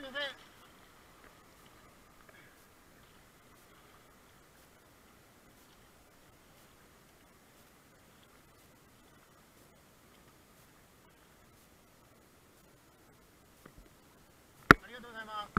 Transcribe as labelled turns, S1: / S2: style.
S1: すいませんありがとうございます